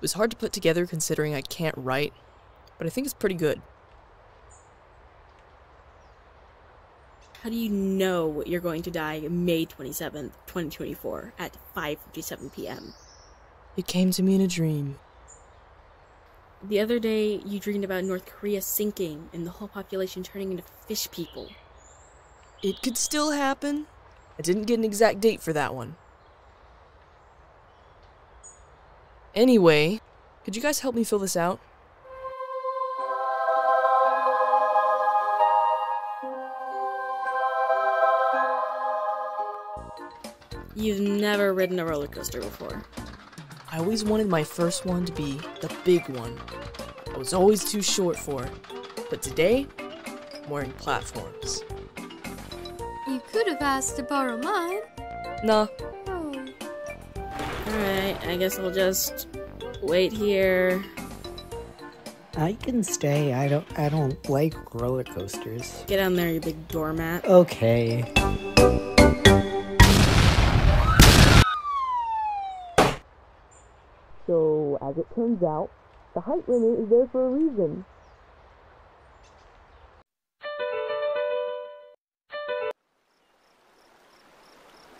It was hard to put together considering I can't write, but I think it's pretty good. How do you know you're going to die May 27th, 2024 at 5:57 p.m.? It came to me in a dream. The other day you dreamed about North Korea sinking and the whole population turning into fish people. It could still happen. I didn't get an exact date for that one. Anyway, could you guys help me fill this out? You've never ridden a roller coaster before. I always wanted my first one to be the big one. I was always too short for it. But today, I'm wearing platforms. You could have asked to borrow mine. Nah. Alright, I guess I'll just wait here. I can stay. I don't I don't like roller coasters. Get on there, you big doormat. Okay. so as it turns out, the height limit is there for a reason.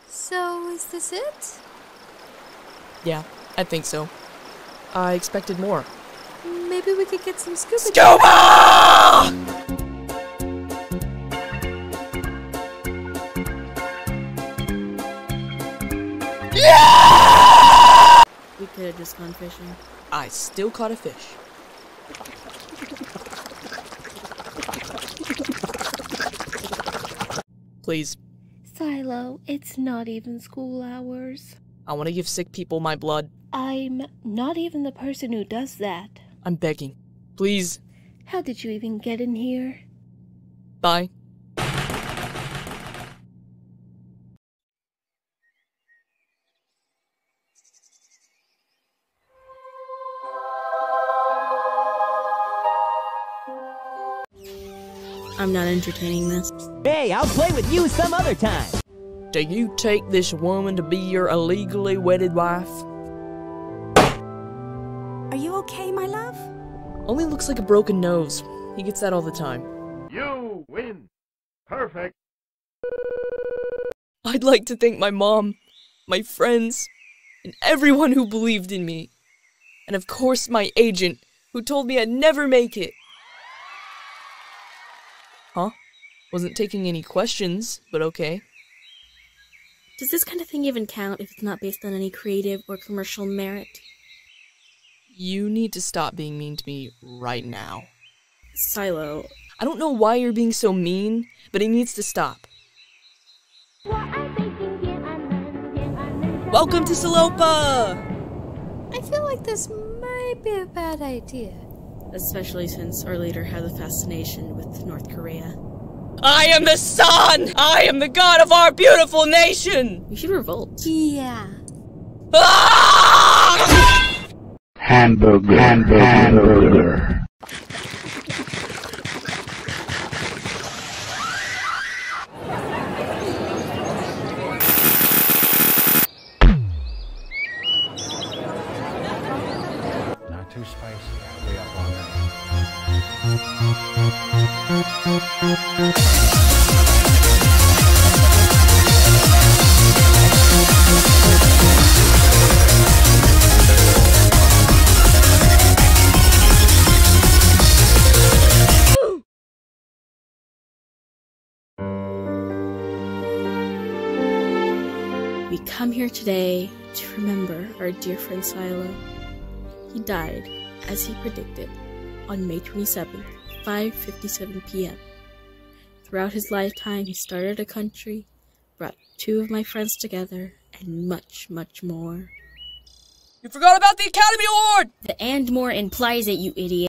So, is this it? Yeah, I think so. I expected more. Maybe we could get some scuba. Scuba! We could have just gone fishing. I still caught a fish. Please, Silo, it's not even school hours. I want to give sick people my blood. I'm not even the person who does that. I'm begging. Please, How did you even get in here? bye. I'm not entertaining this. Hey, I'll play with you some other time. Do you take this woman to be your illegally wedded wife? Are you okay, my love? Only looks like a broken nose. He gets that all the time. You win. Perfect. I'd like to thank my mom, my friends, and everyone who believed in me. And of course, my agent, who told me I'd never make it. Huh? Wasn't taking any questions, but okay. Does this kind of thing even count if it's not based on any creative or commercial merit? You need to stop being mean to me right now. Silo, I don't know why you're being so mean, but it needs to stop. Welcome to Salopa! I feel like this might be a bad idea. especially since our leader has a fascination with North Korea. I am the sun! I am the god of our beautiful nation! We should revolt. Yeah. Ah! Hamburger. Hamburger. Hamburger. We come here today to remember our dear friend Silo. He died, as he predicted, on May 27th, 5:57 p.m. Throughout his lifetime, he started a country, brought two of my friends together, and much, much more. You forgot about the Academy Award! The and more implies it, you idiot.